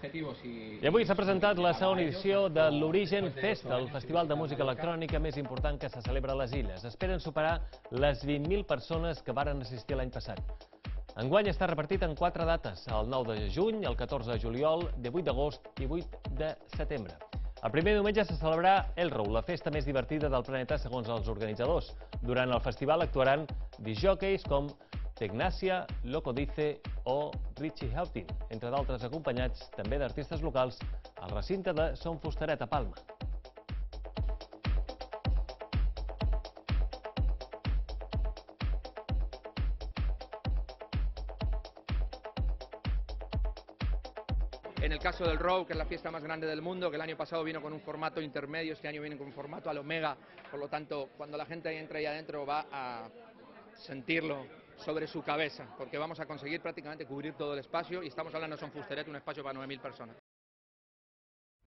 I avui s'ha presentat la segona edició de l'Origen Fest, el festival de música electrònica més important que se celebra a les illes. Esperen superar les 20.000 persones que varen assistir l'any passat. Enguany està repartit en quatre dates, el 9 de juny, el 14 de juliol, 18 d'agost i 8 de setembre. El primer diumenge se celebrarà El Row, la festa més divertida del planeta segons els organitzadors. Durant el festival actuaran disjòqueis com Tegnacia, Loco Dice o Richie Houghton, entre d'altres acompanyats també d'artistes locals al recinte de Son Fusteret a Palma. En el caso del Row, que es la fiesta más grande del mundo, que el año pasado vino con un formato intermedio, este año viene con un formato al Omega, por lo tanto, cuando la gente entra ahí adentro va a sentirlo sobre su cabeza, porque vamos a conseguir prácticamente cubrir todo el espacio y estamos hablando de Son Fusteret, un espacio para 9.000 personas.